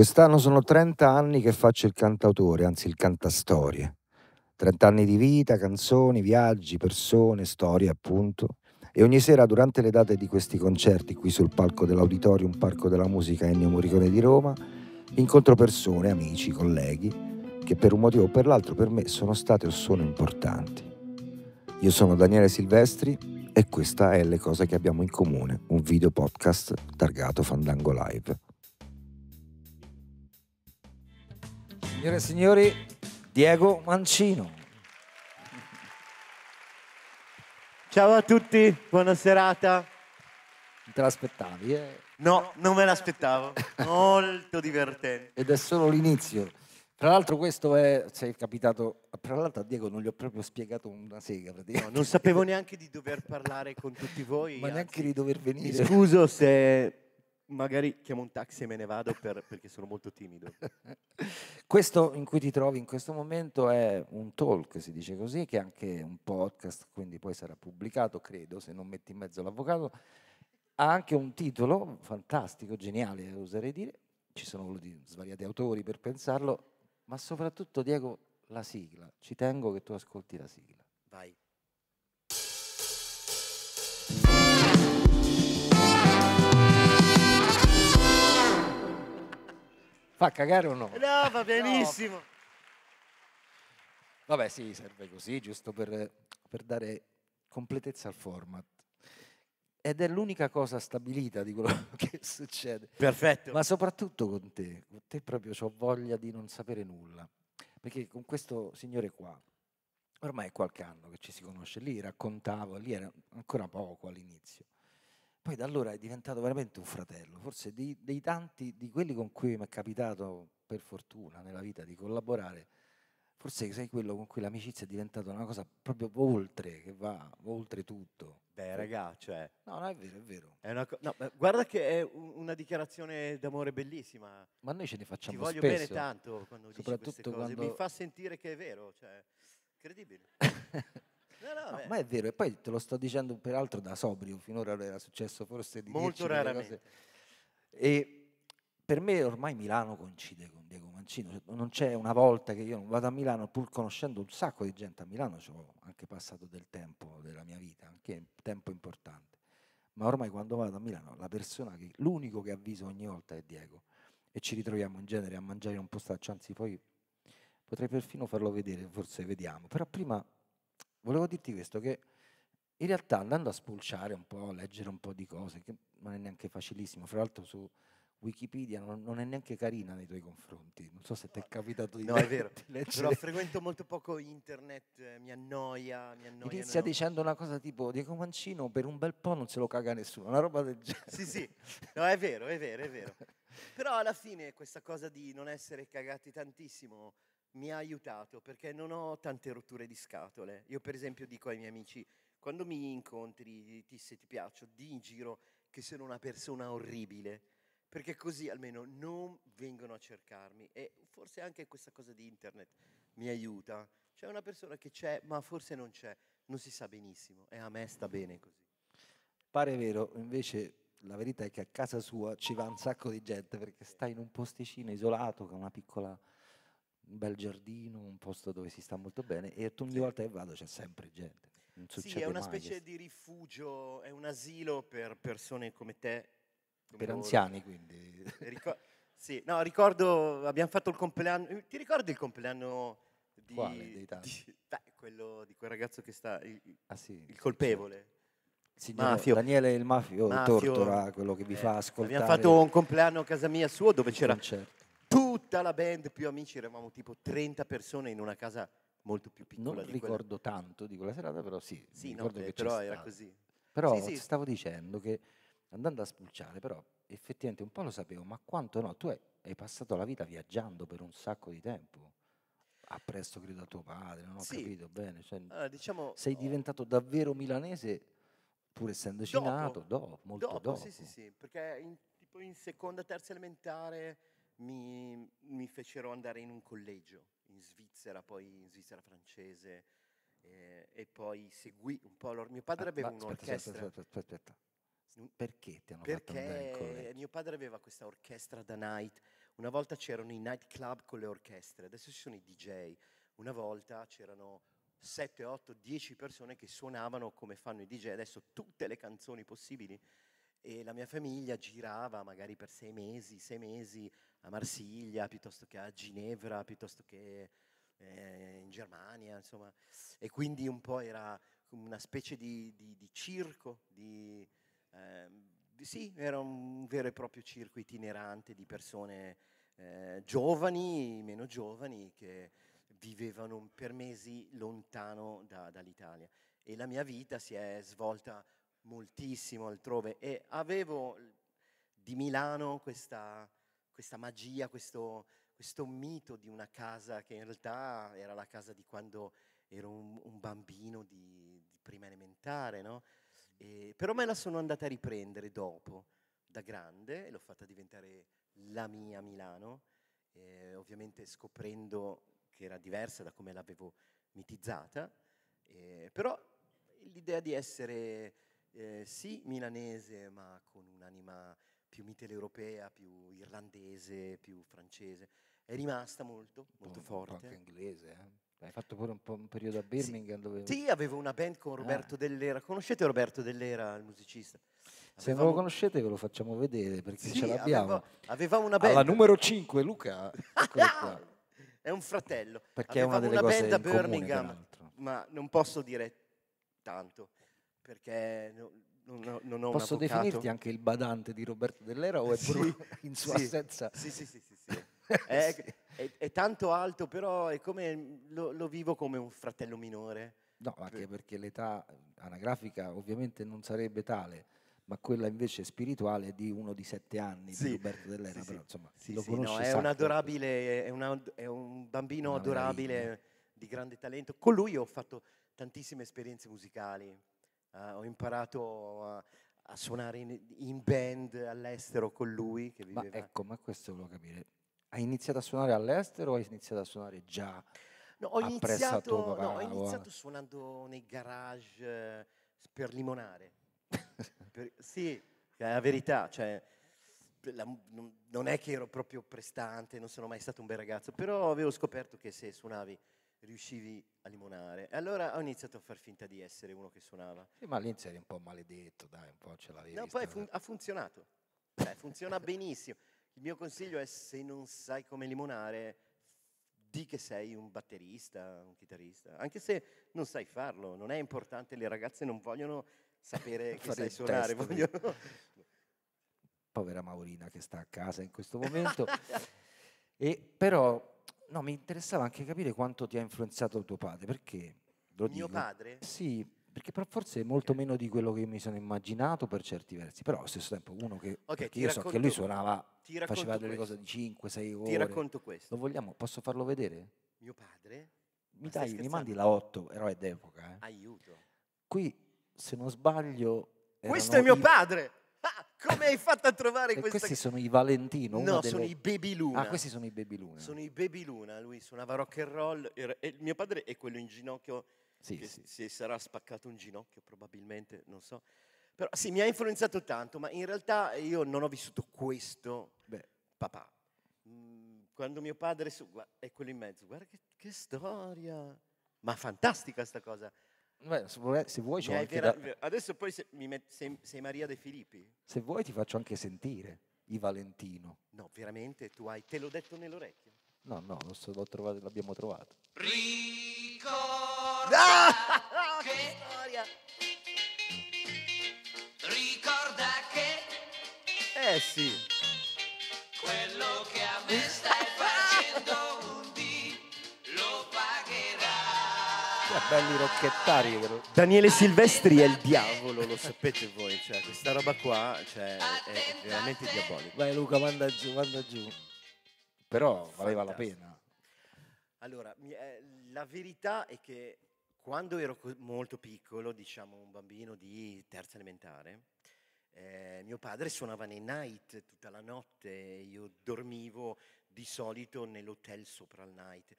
Quest'anno sono 30 anni che faccio il cantautore, anzi il cantastorie. 30 anni di vita, canzoni, viaggi, persone, storie appunto. E ogni sera durante le date di questi concerti qui sul palco dell'Auditorium Parco della Musica Ennio Morricone di Roma, incontro persone, amici, colleghi che per un motivo o per l'altro per me sono state o sono importanti. Io sono Daniele Silvestri e questa è Le cose che abbiamo in comune, un video podcast targato Fandango Live. Signore e signori, Diego Mancino. Ciao a tutti, buona serata. Non te l'aspettavi, eh? No, non me l'aspettavo. Molto divertente. Ed è solo l'inizio. Tra l'altro questo è, se è capitato, tra l'altro a Diego non gli ho proprio spiegato una sega No, non sapevo neanche di dover parlare con tutti voi. Ma neanche di dover venire. Mi scuso se magari chiamo un taxi e me ne vado per, perché sono molto timido. questo in cui ti trovi in questo momento è un talk, si dice così, che è anche un podcast, quindi poi sarà pubblicato, credo, se non metti in mezzo l'avvocato. Ha anche un titolo fantastico, geniale, oserei dire. Ci sono voluti svariati autori per pensarlo ma soprattutto Diego la sigla. Ci tengo che tu ascolti la sigla. Vai. Fa cagare o no? No, va benissimo. No. Vabbè, sì, serve così, giusto per, per dare completezza al format ed è l'unica cosa stabilita di quello che succede. Perfetto. Ma soprattutto con te, con te proprio ho voglia di non sapere nulla, perché con questo signore qua, ormai è qualche anno che ci si conosce, lì raccontavo, lì era ancora poco all'inizio, poi da allora è diventato veramente un fratello, forse di, dei tanti, di quelli con cui mi è capitato per fortuna nella vita di collaborare, forse sei quello con cui l'amicizia è diventata una cosa proprio oltre, che va oltre tutto. Beh, raga, cioè... No, no, è vero, è vero. È una co- no, guarda che è una dichiarazione d'amore bellissima. Ma noi ce ne facciamo Ti voglio spesso. bene tanto quando dici queste cose. Quando... Mi fa sentire che è vero, cioè, incredibile. no, no, no, ma è vero, e poi te lo sto dicendo peraltro da sobrio, finora era successo forse di Molto raramente. E per me ormai Milano coincide con Diego Mancino, cioè, non c'è una volta che io non vado a Milano, pur conoscendo un sacco di gente a Milano, ci ho anche passato del tempo della mia vita, anche tempo importante, ma ormai quando vado a Milano la persona che, l'unico che avviso ogni volta è Diego. E ci ritroviamo in genere a mangiare un postaccio, anzi poi potrei perfino farlo vedere, forse vediamo, però prima volevo dirti questo, che in realtà andando a spulciare un po', a leggere un po' di cose, che non è neanche facilissimo, fra l'altro su Wikipedia non, non, è neanche carina nei tuoi confronti. Non so se ti è capitato di No, è vero. Però frequento molto poco internet, eh, mi annoia, mi annoia. Inizia dicendo una cosa tipo Diego Mancino per un bel po' non se lo caga nessuno, una roba del genere. Sì, sì. No, è vero, è vero, è vero. Però alla fine questa cosa di non essere cagati tantissimo mi ha aiutato perché non ho tante rotture di scatole. Io per esempio dico ai miei amici quando mi incontri, ti, se ti piaccio, di in giro che sono una persona orribile perché così almeno non vengono a cercarmi e forse anche questa cosa di internet mi aiuta. C'è una persona che c'è, ma forse non c'è, non si sa benissimo e a me sta bene così. Pare vero, invece la verità è che a casa sua ci va un sacco di gente perché sta in un posticino isolato con una piccola un bel giardino, un posto dove si sta molto bene e ogni volta che vado c'è sempre gente. Non sì, è una specie di rifugio, è un asilo per persone come te per anziani quindi. Ricor- sì, no, ricordo, abbiamo fatto il compleanno, ti ricordi il compleanno di... Quale dei tanti? Di, beh, quello di quel ragazzo che sta, il, ah, sì, il colpevole. Signore mafio. Daniele il mafio, mafio Tortora, quello che vi eh, fa ascoltare. Abbiamo fatto un compleanno a casa mia suo dove c'era concerto. Tutta la band, più amici, eravamo tipo 30 persone in una casa molto più piccola. Non ricordo quella. tanto di quella serata, però sì. Sì, no, eh, però era così. Però sì, sì. stavo dicendo che andando a spulciare, però effettivamente un po' lo sapevo, ma quanto no? Tu hai, hai passato la vita viaggiando per un sacco di tempo. Appresso credo a tuo padre, non ho sì. capito bene. Cioè, allora, diciamo, sei diventato davvero milanese pur essendoci dopo, nato, dopo, molto dopo. dopo. Sì, sì, sì, perché in, tipo in seconda, terza elementare mi, mi, fecero andare in un collegio in Svizzera, poi in Svizzera francese eh, e poi seguì un po' loro. Mio padre ah, aveva un'orchestra. Aspetta, aspetta, aspetta, perché ti hanno Perché fatto andare in mio padre aveva questa orchestra da night, Una volta c'erano i nightclub con le orchestre, adesso ci sono i DJ. Una volta c'erano 7, 8, 10 persone che suonavano come fanno i DJ, adesso tutte le canzoni possibili. E la mia famiglia girava magari per sei mesi, sei mesi a Marsiglia, piuttosto che a Ginevra, piuttosto che eh, in Germania, insomma. E quindi un po' era una specie di, di, di circo, di, eh, sì, era un vero e proprio circo itinerante di persone eh, giovani, meno giovani, che vivevano per mesi lontano da, dall'Italia. E la mia vita si è svolta moltissimo altrove e avevo di Milano questa, questa magia, questo, questo mito di una casa che in realtà era la casa di quando ero un, un bambino di, di, prima elementare, no? E, però me la sono andata a riprendere dopo, da grande, e l'ho fatta diventare la mia Milano, eh, ovviamente scoprendo che era diversa da come l'avevo mitizzata, eh, però l'idea di essere eh, sì milanese, ma con un'anima più mitteleuropea, più irlandese, più francese, è rimasta molto, molto un forte. Un po' anche inglese, eh? Hai fatto pure un, po', un periodo a Birmingham sì, dove... Sì, avevo una band con Roberto ah. Dell'Era. Conoscete Roberto Dell'Era, il musicista? Se non lo conoscete ve lo facciamo vedere perché sì, ce l'abbiamo. Aveva, aveva una band. Alla numero 5, Luca. è un fratello. Perché aveva è una delle una cose band a comune, Birmingham, ma non posso dire tanto perché no, non, non ho Posso definirti anche il badante di Roberto Dell'Era o è sì, in sua sì, assenza? Sì, sì, sì, sì, sì. è, è, è, tanto alto, però è come, lo, lo, vivo come un fratello minore. No, anche perché l'età anagrafica ovviamente non sarebbe tale, ma quella invece spirituale di uno di sette anni, sì, di Roberto Dell'Era, sì, però insomma, sì, lo sì, conosce no, è, un adorabile, è, una, è un bambino adorabile, meraviglia. di grande talento. Con lui ho fatto tantissime esperienze musicali, uh, ho imparato a, a suonare in, in, band all'estero con lui. Che ma ecco, ma questo volevo capire. Hai iniziato a suonare all'estero o hai iniziato a suonare già? No, ho iniziato, no, ho iniziato suonando nei garage eh, per limonare. per, sì, è la verità, cioè, la, non, non è che ero proprio prestante, non sono mai stato un bel ragazzo, però avevo scoperto che se suonavi riuscivi a limonare. E allora ho iniziato a far finta di essere uno che suonava. Sì, ma all'inizio eri un po' maledetto, dai, un po' ce l'avevi. No, poi fun- ha funzionato. Cioè, funziona benissimo. Il mio consiglio è se non sai come limonare, di che sei un batterista, un chitarrista, anche se non sai farlo, non è importante, le ragazze non vogliono sapere che sai suonare, vogliono... Povera Maurina che sta a casa in questo momento. e, però no, mi interessava anche capire quanto ti ha influenzato tuo padre, perché... Lo Mio dico, padre? Sì, perché però forse è molto meno di quello che mi sono immaginato per certi versi, però allo stesso tempo uno che... Okay, io racconto, so che lui suonava, faceva delle questo. cose di 5-6 ore. Ti racconto questo. Lo vogliamo? Posso farlo vedere? Mio padre? Mi, dai, mi mandi la 8, eroe d'epoca. Eh. Aiuto. Qui, se non sbaglio... Questo è mio i... padre! Come hai fatto a trovare e questa... questi sono i Valentino? No, delle... sono i Baby Luna. Ah, questi sono i Baby Luna. Sono i Baby Luna, lui suonava rock and roll e mio padre è quello in ginocchio sì, che sì. si sarà spaccato un ginocchio probabilmente, non so. Però sì, mi ha influenzato tanto, ma in realtà io non ho vissuto questo Beh. papà. Mm, quando mio padre su, è quello in mezzo, guarda che, che storia. Ma fantastica sta cosa. Beh, se vuoi, se vuoi hai anche vera- da- Adesso poi se- mi met- sei, sei Maria De Filippi? se vuoi ti faccio anche sentire i Valentino. No, veramente, tu hai, te l'ho detto nell'orecchio. No, no, lo so- l'ho trovato- l'abbiamo trovato. Ricorda Ah, che che, storia! ricorda che Eh sì. quello che a me stai facendo un belli rocchettari. Daniele Silvestri è il diavolo, lo sapete voi, cioè questa roba qua cioè, è, è veramente diabolica. Vai Luca, manda giù, manda giù. Però valeva la pena. Allora, eh, la verità è che quando ero molto piccolo, diciamo un bambino di terza elementare, eh, mio padre suonava nei night tutta la notte, io dormivo di solito nell'hotel sopra il night,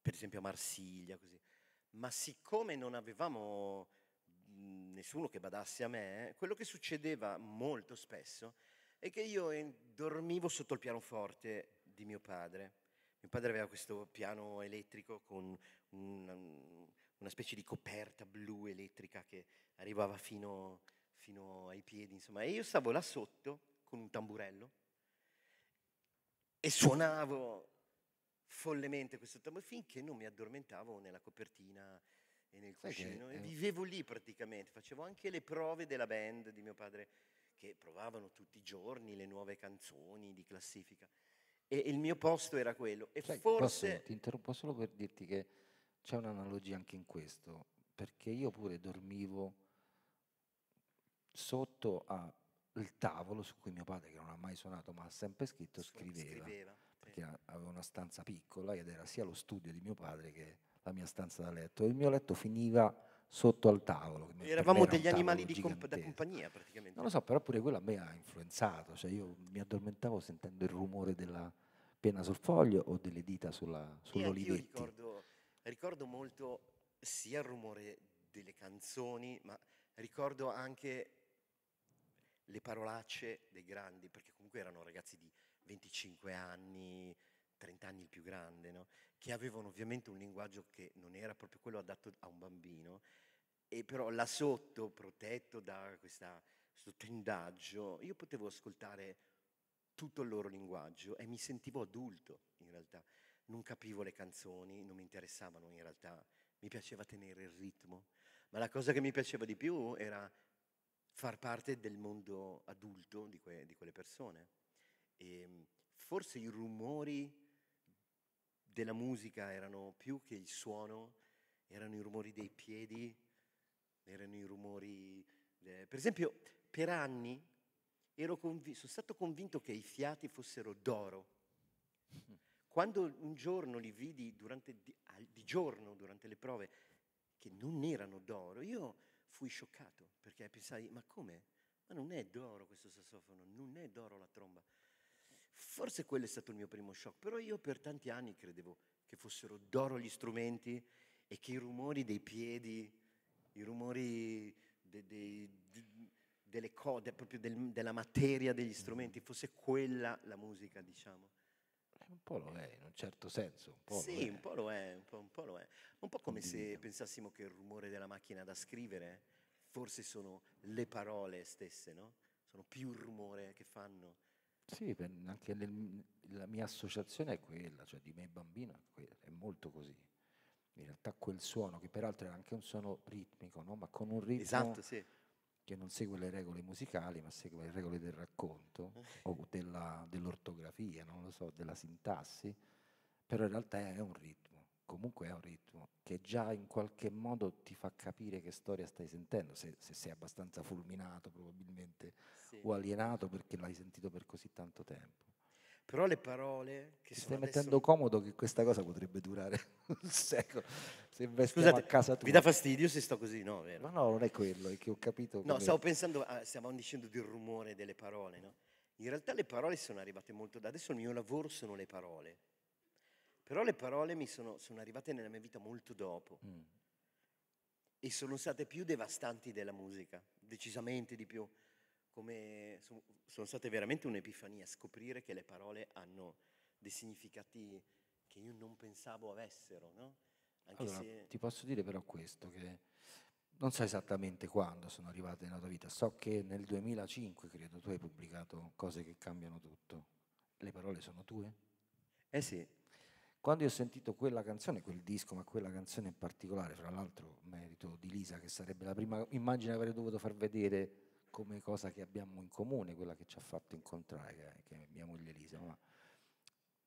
per esempio a Marsiglia, così. Ma siccome non avevamo mh, nessuno che badasse a me, quello che succedeva molto spesso è che io dormivo sotto il pianoforte di mio padre. Mio padre aveva questo piano elettrico con una, una specie di coperta blu elettrica che arrivava fino, fino ai piedi, insomma. E io stavo là sotto con un tamburello e suonavo follemente questo tamburello finché non mi addormentavo nella copertina e nel cuscino. E vivevo lì praticamente, facevo anche le prove della band di mio padre che provavano tutti i giorni le nuove canzoni di classifica. E il mio posto era quello. E Sai, forse posso- ti interrompo solo per dirti che c'è un'analogia anche in questo, perché io pure dormivo sotto al tavolo su cui mio padre, che non ha mai suonato ma ha sempre scritto, scriveva, scriveva. Perché a- aveva una stanza piccola ed era sia lo studio di mio padre che la mia stanza da letto. E il mio letto finiva sotto al tavolo. Eravamo degli animali comp- da compagnia praticamente. Non lo so, però pure quello a me ha influenzato, cioè io mi addormentavo sentendo il rumore della penna sul foglio o delle dita sulla, sull'olivetti. ricordo, ricordo molto sia il rumore delle canzoni, ma ricordo anche le parolacce dei grandi, perché comunque erano ragazzi di 25 anni, 30 anni il più grande, no? che avevano ovviamente un linguaggio che non era proprio quello adatto a un bambino, e però là sotto, protetto da questa, questo tendaggio, io potevo ascoltare tutto il loro linguaggio e mi sentivo adulto in realtà. Non capivo le canzoni, non mi interessavano in realtà, mi piaceva tenere il ritmo, ma la cosa che mi piaceva di più era far parte del mondo adulto di, que- di quelle persone. E mm, forse i rumori della musica erano più che il suono, erano i rumori dei piedi, erano i rumori... de- Per esempio, per anni ero convi- sono stato convinto che i fiati fossero d'oro. Quando un giorno li vidi durante, di, di giorno durante le prove che non erano d'oro, io fui scioccato perché pensai, ma come? Ma non è d'oro questo sassofono, non è d'oro la tromba. Forse quello è stato il mio primo shock, però io per tanti anni credevo che fossero d'oro gli strumenti e che i rumori dei piedi, i rumori de- de- di- delle code, proprio del- della materia degli strumenti, fosse quella la musica, diciamo. Eh, Un po' lo è, in un certo senso. Un po' Sì, un po' lo è, un po', un po' lo è. Un po' come se pensassimo che il rumore della macchina da scrivere forse sono le parole stesse, no? Sono più il rumore che fanno. Sì, anche nel- la mia associazione è quella, cioè di me bambino è, quella, è molto così. In realtà quel suono, che peraltro era anche un suono ritmico, no? ma con un ritmo Esatto, sì. che non segue le regole musicali, ma segue le regole del racconto o della- dell'ortografia, non lo so, della sintassi, però in realtà è un ritmo, comunque è un ritmo che già in qualche modo ti fa capire che storia stai sentendo, se, se sei abbastanza fulminato probabilmente sì. o alienato perché l'hai sentito per così tanto tempo. Però le parole che Ti stai adesso... mettendo comodo che questa cosa potrebbe durare un secolo, se stiamo Scusate, a casa tua. vi dà fastidio se sto così? No, vero? Ma no, non è quello, è che ho capito No, come- stavo pensando, ah, stavamo dicendo del rumore delle parole, no? In realtà le parole sono arrivate molto da adesso, il mio lavoro sono le parole. Però le parole mi sono, sono arrivate nella mia vita molto dopo Mm. e sono state più devastanti della musica, decisamente di più. Come sono, sono state veramente un'epifania, scoprire che le parole hanno dei significati che io non pensavo avessero, no? Anche Allora, se... ti posso dire però questo, che non so esattamente quando sono arrivate nella tua vita, so che nel 2005, credo, tu hai pubblicato Cose che cambiano tutto. Le parole sono tue? Eh sì, Quando io ho sentito quella canzone, quel disco, ma quella canzone in particolare, fra l'altro merito di Lisa, che sarebbe la prima immagine che avrei dovuto far vedere come cosa che abbiamo in comune, quella che ci ha fatto incontrare, che è, che è mia moglie Lisa, ma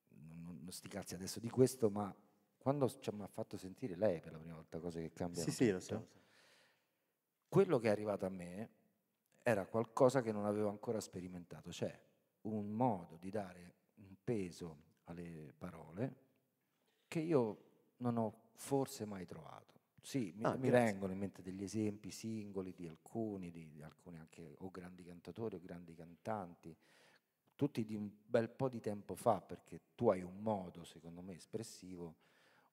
non, non, non sti cazzi adesso di questo, ma quando ci ha fatto sentire lei per la prima volta cose che cambiano sì, sì, tutto, lo so. quello che è arrivato a me era qualcosa che non avevo ancora sperimentato, cioè un modo di dare un peso alle parole che io non ho forse mai trovato. Sì, mi, Ah, mi vengono in mente degli esempi singoli di alcuni, di, di alcuni anche o grandi cantatori o grandi cantanti, tutti di un bel po' di tempo fa, perché tu hai un modo, secondo me, espressivo,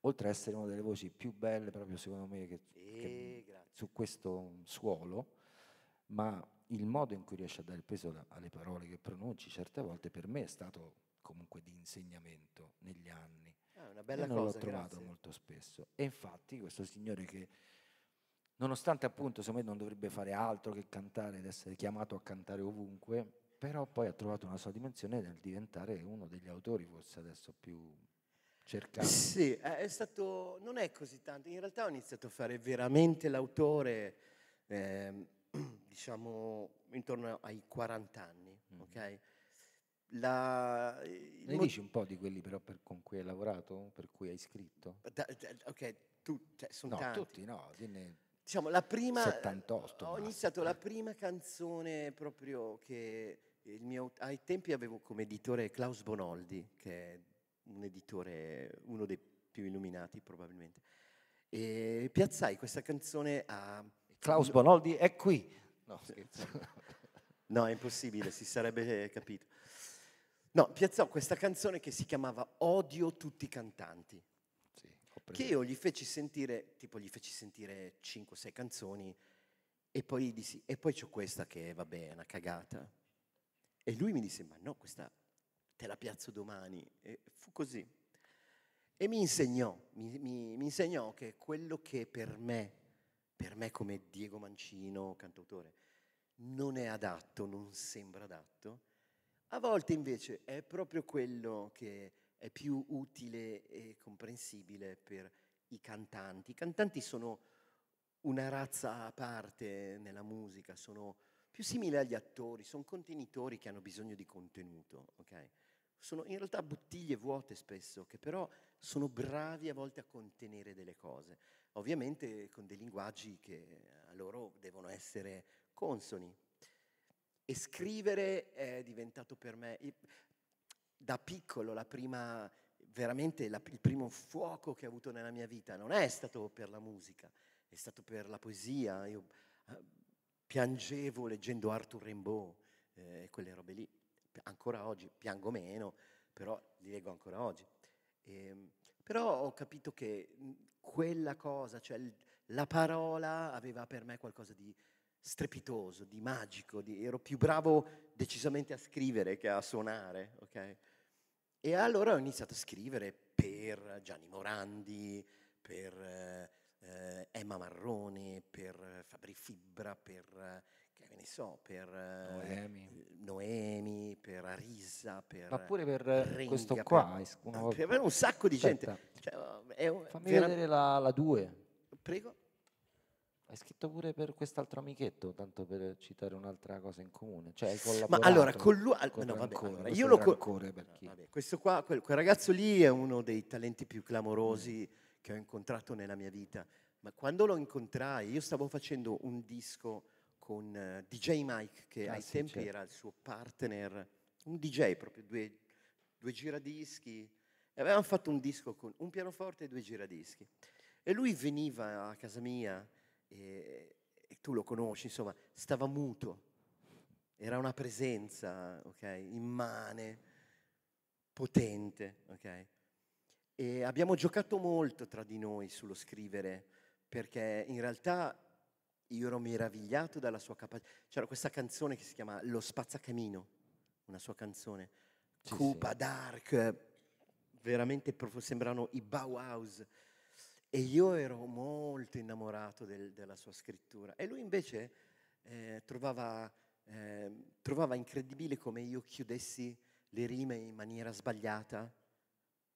oltre a essere una delle voci più belle, proprio secondo me, che, che su questo suolo, ma il modo in cui riesci a dare peso alle parole che pronunci certe volte per me è stato comunque di insegnamento negli anni. Ah, una bella e non cosa, l'ho trovato grazie. molto spesso. E infatti questo signore che, nonostante appunto secondo me non dovrebbe fare altro che cantare ed essere chiamato a cantare ovunque, però poi ha trovato una sua dimensione nel diventare uno degli autori forse adesso più cercati. Sì, è è stato, non è così tanto, in realtà ho iniziato a fare veramente l'autore, ehm, diciamo, intorno ai 40 anni, Mhm. ok? La, Ne mo- dici un po' di quelli però per- con cui hai lavorato, per cui hai scritto? da- da- ok, tu, cioè, sono No, tanti. tutti no, dinne Diciamo, la prima... 78 Ho iniziato la prima canzone proprio che mio, ai tempi avevo come editore Klaus Bonoldi, che è un editore, uno dei più illuminati probabilmente. E piazzai questa canzone a... Klaus Bonoldi è qui. No, scherzo. No, è impossibile, si sarebbe capito. No, piazzò questa canzone che si chiamava Odio tutti i cantanti. Sì, Che io gli feci sentire, tipo gli feci sentire 5-6 canzoni e poi dissi, e poi c'ho questa che vabbè è una cagata. E lui mi disse, ma no, questa te la piazzo domani. E fu così. E mi insegnò, mi, mi- mi insegnò che quello che per me, per me come Diego Mancino, cantautore, non è adatto, non sembra adatto, a volte invece è proprio quello che è più utile e comprensibile per i cantanti. I cantanti sono una razza a parte nella musica, sono più simili agli attori, sono contenitori che hanno bisogno di contenuto, ok? Sono in realtà bottiglie vuote spesso, che però sono bravi a volte a contenere delle cose, ovviamente con dei linguaggi che a loro devono essere consoni. E scrivere è diventato per me, da piccolo, la prima, veramente la- il primo fuoco che ho avuto nella mia vita non è stato per la musica, è stato per la poesia. Io eh, piangevo leggendo Arthur Rimbaud e quelle robe lì. Ancora oggi piango meno, però li leggo ancora oggi. Ehm, però ho capito che quella cosa, cioè la parola aveva per me qualcosa di strepitoso, di magico, di- ero più bravo decisamente a scrivere che a suonare, ok? E allora ho iniziato a scrivere per Gianni Morandi, per eh, eh, Emma Marrone, per eh, Fabri Fibra, per, eh, che ne so, per eh, Noemi. Noemi, per Arisa, per... Ma pure per eh, Renga, questo per- qua, una Ah, volta- per un sacco di Aspetta, gente. Cioè, è Fammi vera- vedere la 2. Prego? Hai scritto pure per quest'altro amichetto, tanto per citare un'altra cosa in comune. Cioè, Ma allora, con lui... al- no, vabbè, Rancore, allora, io lo co- Rancore per No, vabbè, questo qua, quel, quel ragazzo lì è uno dei talenti più clamorosi che ho incontrato nella mia vita. Ma quando lo incontrai, io stavo facendo un disco con eh, DJ Mike, che Ah, ai sì, tempi certo. era il suo partner, un DJ proprio, due, due giradischi. E avevamo fatto un disco con un pianoforte e due giradischi. E lui veniva a casa mia, e, e tu lo conosci, insomma, stava muto. Era una presenza, ok, immane, potente, ok? E abbiamo giocato molto tra di noi sullo scrivere, perché in realtà io ero meravigliato dalla sua capacità. C'era questa canzone che si chiama Lo spazzacamino, una sua canzone, Sì, cupa, sì. dark, veramente prof- sembrano i Bauhaus. E io ero molto innamorato del- della sua scrittura. E lui invece eh, trovava, eh, trovava incredibile come io chiudessi le rime in maniera sbagliata,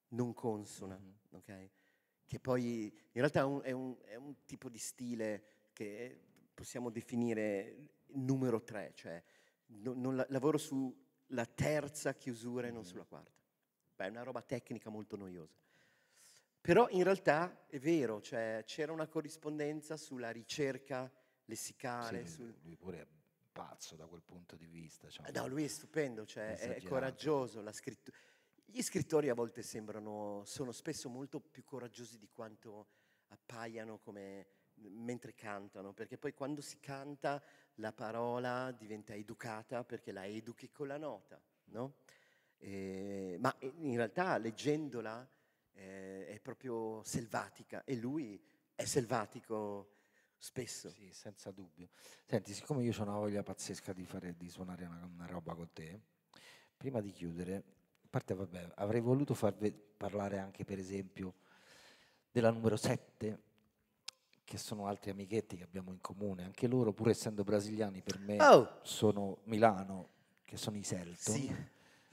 non consona, Mhm. ok? Che poi in realtà è un, è un- è un tipo di stile che possiamo definire numero tre, cioè no- non la- lavoro sulla terza chiusura e non Mhm. sulla quarta. Beh, è una roba tecnica molto noiosa. Però in realtà è vero, cioè, c'era una corrispondenza sulla ricerca lessicale. Sì, sul- lui pure è pazzo da quel punto di vista. cioè, eh, No, lui è stupendo, cioè, è Esagerato. coraggioso. La scrittu- Gli scrittori a volte sembrano, sono spesso molto più coraggiosi di quanto appaiano come, mentre cantano, perché poi quando si canta la parola diventa educata perché la educhi con la nota, no? E- ma in realtà leggendola eh, è proprio selvatica e lui è selvatico spesso. Sì, senza dubbio. Senti, siccome io ho una voglia pazzesca di, fare, di suonare una, una roba con te, prima di chiudere parte, vabbè, avrei voluto farvi parlare anche, per esempio, della numero 7, che sono altri amichetti che abbiamo in comune. Anche loro, pur essendo brasiliani, per me Oh! sono Milano, che sono i Selton. Sì,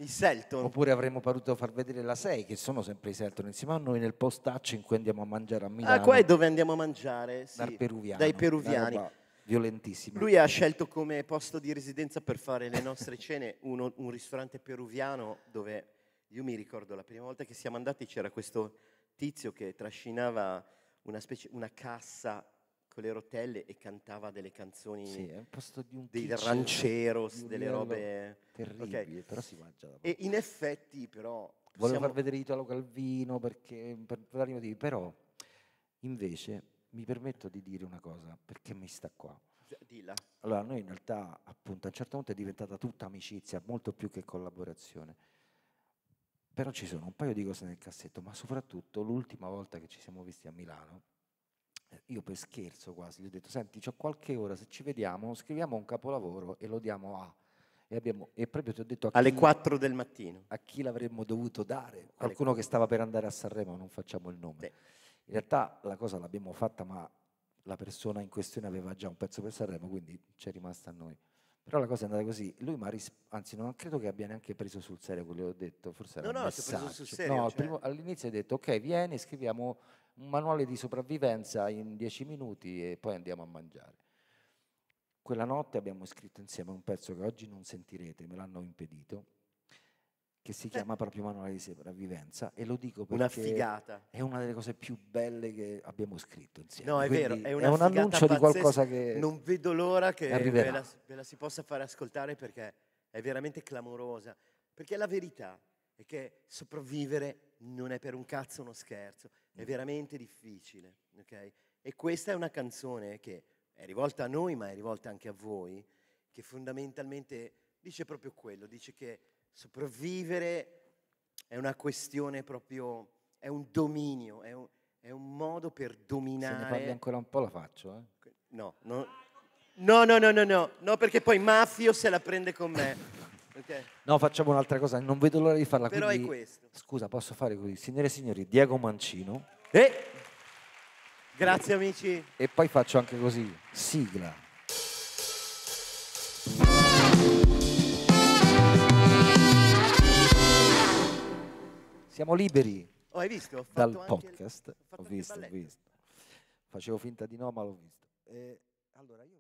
i Selton. Oppure avremmo potuto far vedere la 6, che sono sempre i Selton, insieme a noi nel postaccio in cui andiamo a mangiare a Milano. Ah, qua è dove andiamo a mangiare, sì, peruviano. dai peruviani. violentissima. Lui ha scelto come posto di residenza per fare le nostre cene uno- un ristorante peruviano dove io mi ricordo la prima volta che siamo andati c'era questo tizio che trascinava una, specie, una cassa con le rotelle e cantava delle canzoni Sì, è un posto di un dei kitsch rancheros, di un delle robe... terribile, ok. però si mangia da E in effetti però... Volevo possiamo- far vedere Italo Calvino perché, per vari motivi, però invece mi permetto di dire una cosa, perché mi sta qua. Dilla. Allora, noi in realtà, appunto, a un certo punto è diventata tutta amicizia, molto più che collaborazione. Però ci sono un paio di cose nel cassetto, ma soprattutto l'ultima volta che ci siamo visti a Milano, io per scherzo quasi gli ho detto, senti, c'ho qualche ora, se ci vediamo, scriviamo un capolavoro e lo diamo a... E, abbiamo, e proprio ti ho detto a Alle chi- 4 del mattino. a chi l'avremmo dovuto dare, qualcuno che stava per andare a Sanremo, non facciamo il nome. Sì. In realtà la cosa l'abbiamo fatta, ma la persona in questione aveva già un pezzo per Sanremo, quindi c'è rimasta a noi. Però la cosa è andata così, lui mi ha ris- anzi non credo che abbia neanche preso sul serio quello che ho detto, forse era No, un no, è preso messaggio. sul serio, No, cioè. primo- all'inizio hai detto ok, vieni, scriviamo un manuale di sopravvivenza in dieci minuti e poi andiamo a mangiare. Quella notte abbiamo scritto insieme un pezzo che oggi non sentirete, me l'hanno impedito, che si chiama proprio Manuale di sopravvivenza e lo dico perché Una figata. è una delle cose più belle che abbiamo scritto insieme. No, è vero, Quindi è una un annuncio di qualcosa che Non vedo l'ora che ve la, ve la si possa fare ascoltare perché è veramente clamorosa. Perché la verità è che sopravvivere non è per un cazzo uno scherzo, Mm. è veramente difficile. ok? E questa è una canzone che è rivolta a noi, ma è rivolta anche a voi, che fondamentalmente dice proprio quello, dice che sopravvivere è una questione proprio, è un dominio, è un, è un modo per se ne dominare. parli ancora un po' la faccio. eh. No, no, no, no, no, no, no, no, perché poi Mafio se la prende con me. No, facciamo un'altra cosa, non vedo l'ora di farla. Però è quindi- questo. Scusa, posso fare così? Signore e signori, Diego Mancino Eh, Grazie amici. e poi faccio anche così, sigla. Siamo liberi Oh, hai visto? Ho fatto dal anche podcast. ho fatto Ho anche il visto, ho visto. Facevo finta di no, ma l'ho visto. Eh, allora, io